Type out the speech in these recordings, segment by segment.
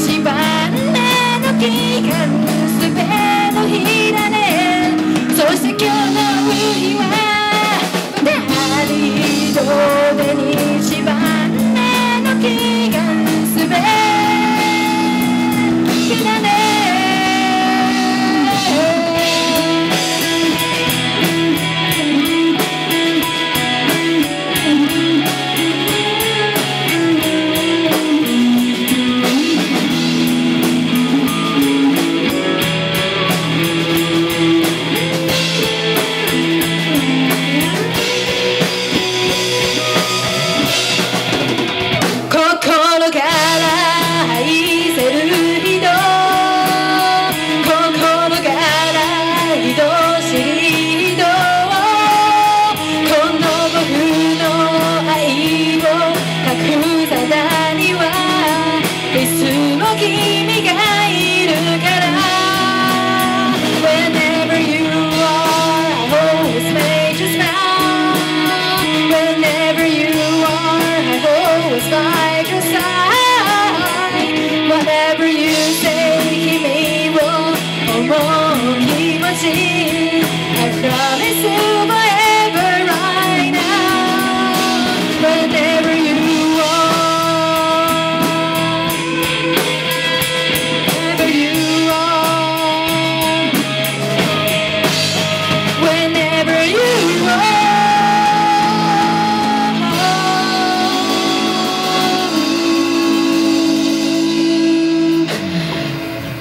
一番目のすべの日だね。そして今日の海は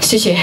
谢谢。